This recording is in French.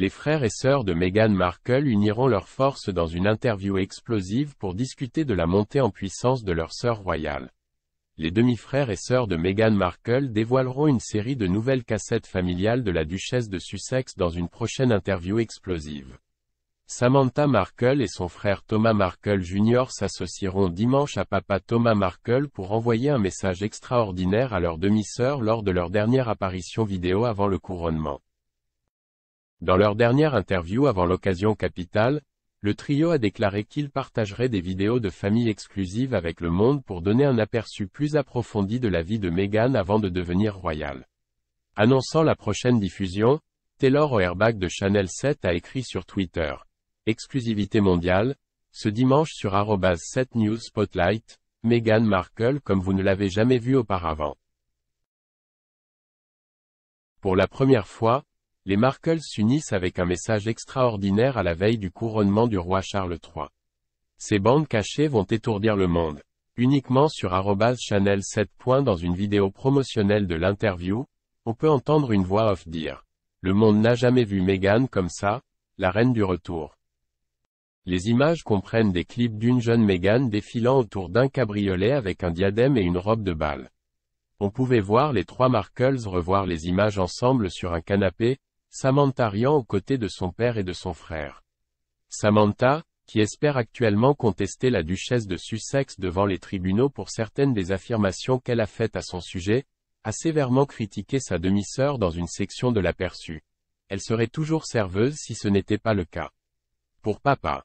Les frères et sœurs de Meghan Markle uniront leurs forces dans une interview explosive pour discuter de la montée en puissance de leur sœur royale. Les demi-frères et sœurs de Meghan Markle dévoileront une série de nouvelles cassettes familiales de la duchesse de Sussex dans une prochaine interview explosive. Samantha Markle et son frère Thomas Markle Jr. s'associeront dimanche à papa Thomas Markle pour envoyer un message extraordinaire à leur demi-sœur lors de leur dernière apparition vidéo avant le couronnement. Dans leur dernière interview avant l'occasion capitale, le trio a déclaré qu'il partagerait des vidéos de famille exclusives avec le monde pour donner un aperçu plus approfondi de la vie de Meghan avant de devenir royale. Annonçant la prochaine diffusion, Taylor Oerbach de Chanel 7 a écrit sur Twitter. Exclusivité mondiale, ce dimanche sur 7 News Spotlight, Meghan Markle comme vous ne l'avez jamais vu auparavant. Pour la première fois, les Markle s'unissent avec un message extraordinaire à la veille du couronnement du roi Charles III. Ces bandes cachées vont étourdir le monde. Uniquement sur Chanel 7. Dans une vidéo promotionnelle de l'interview, on peut entendre une voix off dire. Le monde n'a jamais vu Meghan comme ça, la reine du retour. Les images comprennent des clips d'une jeune Meghan défilant autour d'un cabriolet avec un diadème et une robe de bal. On pouvait voir les trois Markles revoir les images ensemble sur un canapé, Samantha riant aux côtés de son père et de son frère. Samantha, qui espère actuellement contester la duchesse de Sussex devant les tribunaux pour certaines des affirmations qu'elle a faites à son sujet, a sévèrement critiqué sa demi-sœur dans une section de l'aperçu. Elle serait toujours serveuse si ce n'était pas le cas. Pour papa.